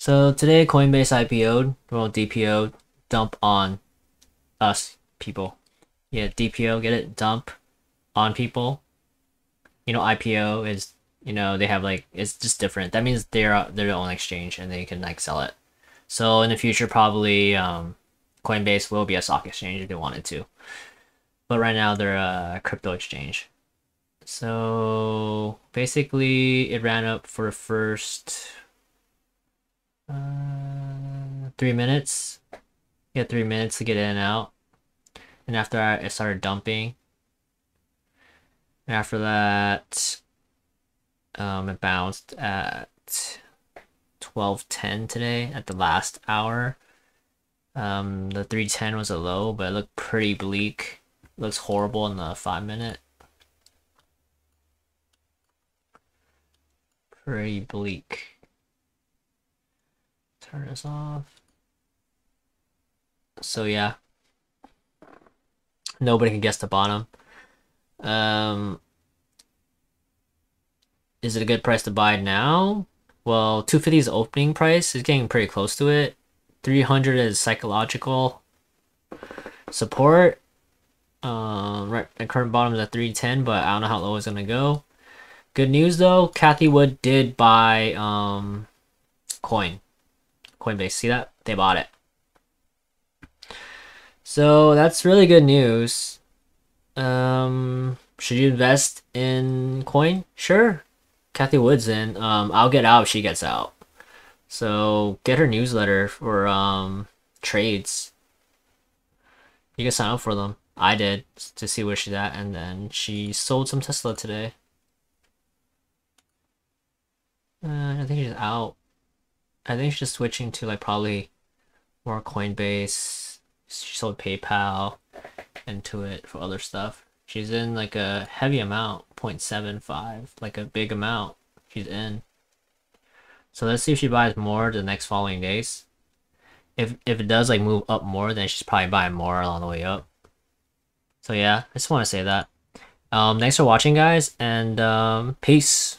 So today Coinbase IPO'd, well DPO dump on us people. Yeah, DPO get it dump on people. You know IPO is you know they have like it's just different. That means they're they're their own exchange and they can like sell it. So in the future probably um Coinbase will be a stock exchange if they wanted to. But right now they're a crypto exchange. So basically it ran up for the first uh, three minutes. Yeah, three minutes to get in and out. And after that, it started dumping. And after that, um, it bounced at 12.10 today at the last hour. Um, the 310 was a low, but it looked pretty bleak. It looks horrible in the 5 minute. Pretty bleak turn this off. So yeah. Nobody can guess the bottom. Um is it a good price to buy now? Well, 250 is opening price. It's getting pretty close to it. 300 is psychological support. Um, right, the current bottom is at 310, but I don't know how low it's gonna go. Good news though, Cathie Wood did buy um coin. Coinbase. See that? They bought it. So that's really good news. Um, should you invest in coin? Sure. Cathie Wood's in. Um, I'll get out if she gets out. So get her newsletter for um trades. You can sign up for them. I did to see where she's at, and then she sold some Tesla today. Uh, I think she's out. I think she's just switching to like probably more Coinbase. She sold PayPal into it for other stuff. She's in like a heavy amount, 0.75, like a big amount. She's in. So let's see if she buys more the next following days. If if it does like move up more, then she's probably buying more along the way up. So yeah, I just want to say that. Um, thanks for watching, guys, and um, peace.